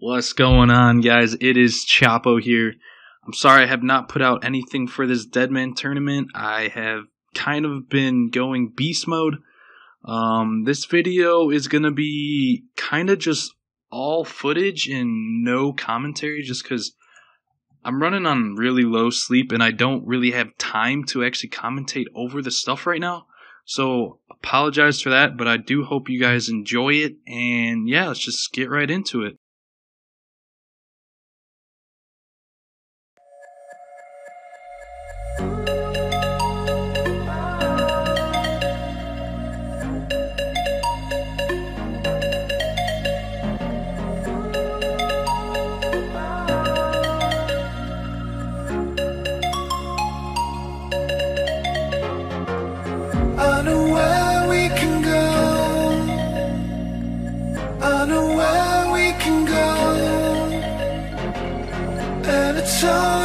What's going on, guys? It is Chapo here. I'm sorry I have not put out anything for this Deadman tournament. I have kind of been going beast mode. Um, this video is gonna be kind of just all footage and no commentary just because I'm running on really low sleep and I don't really have time to actually commentate over the stuff right now. So apologize for that, but I do hope you guys enjoy it. And yeah, let's just get right into it. And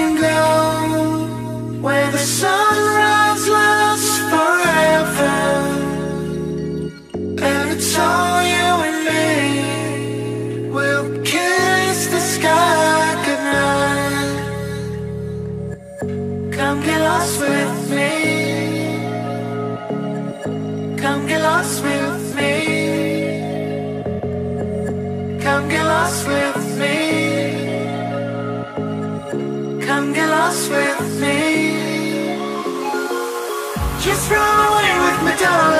can go, where the sunrise Come get lost with me. Just run away with me, darling.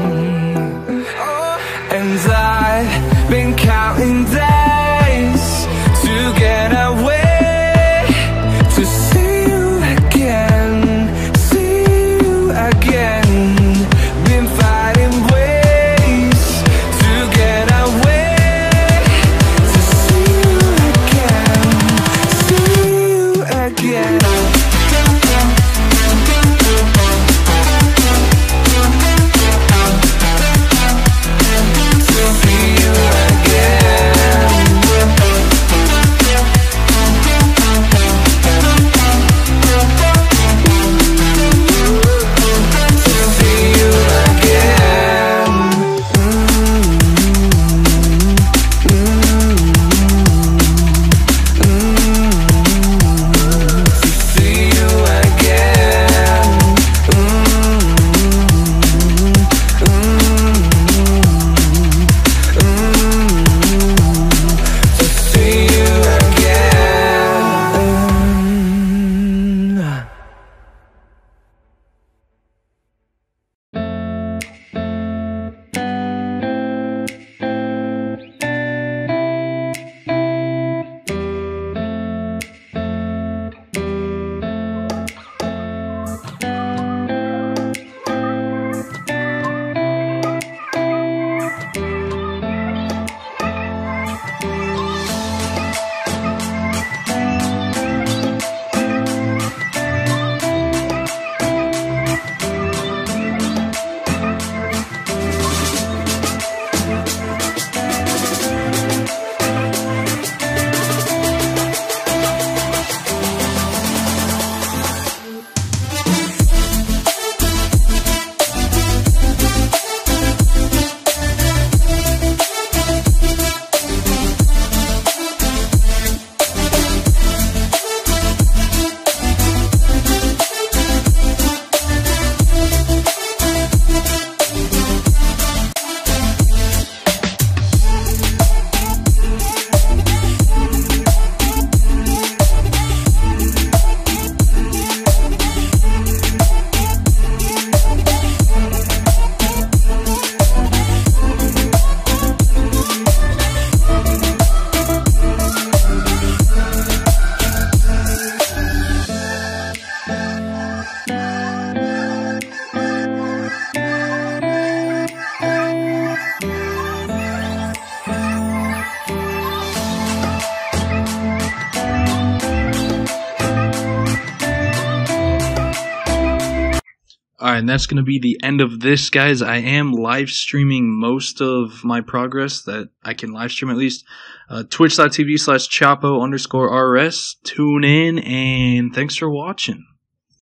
All right, and that's going to be the end of this, guys. I am live streaming most of my progress that I can live stream at least. Uh, Twitch.tv slash Chapo underscore RS. Tune in and thanks for watching.